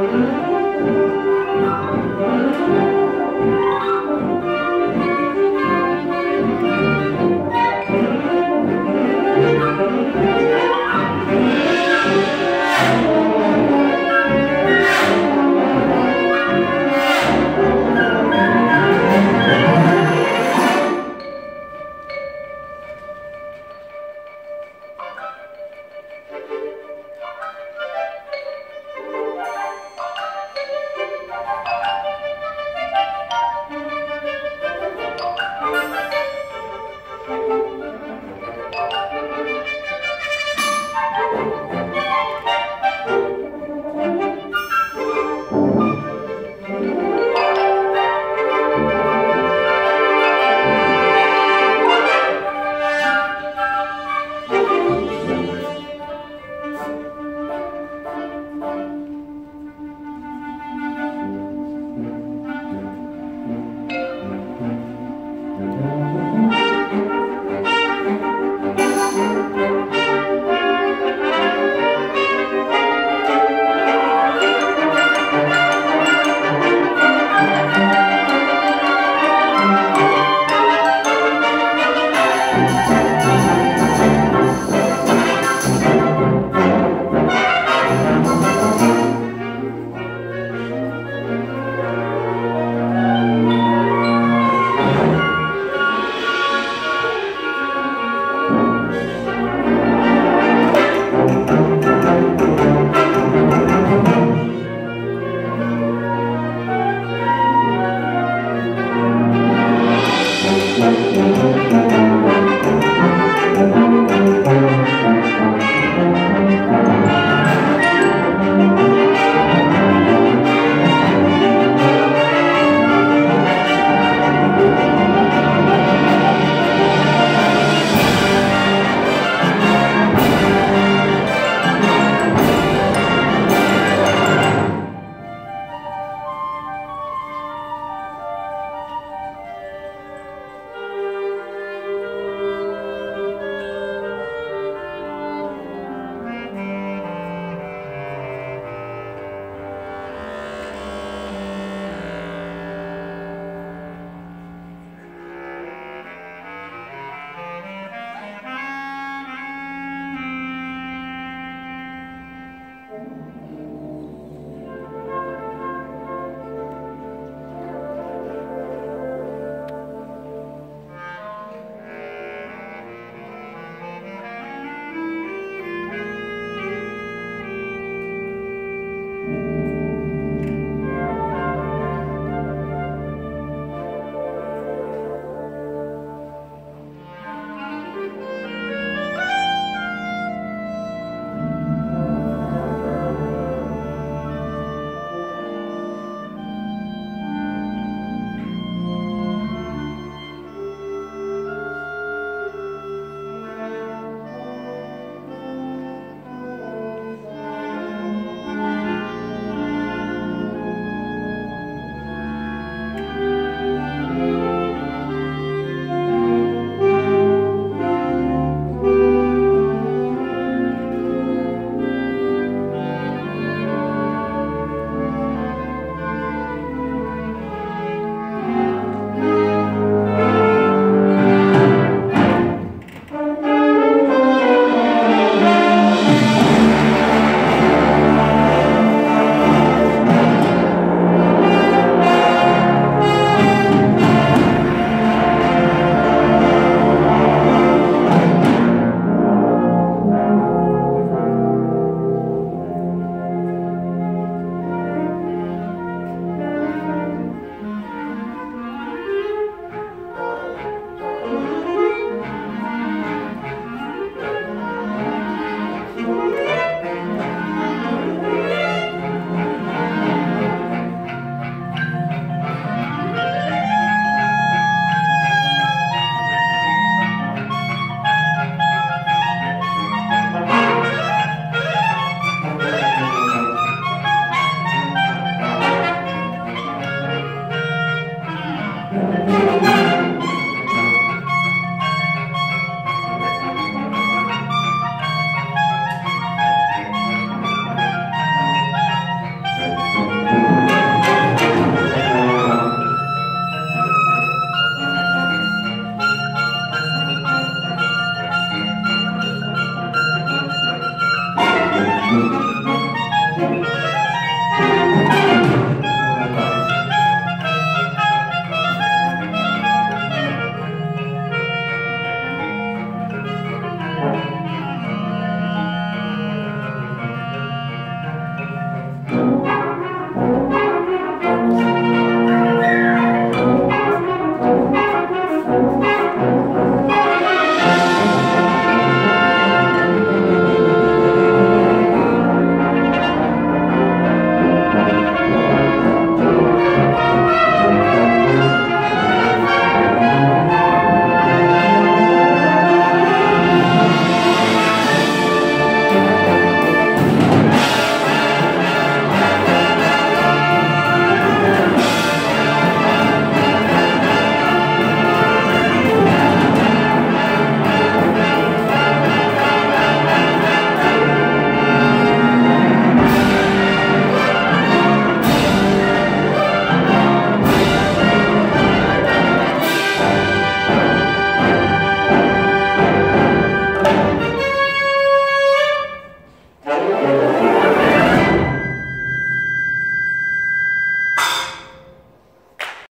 Música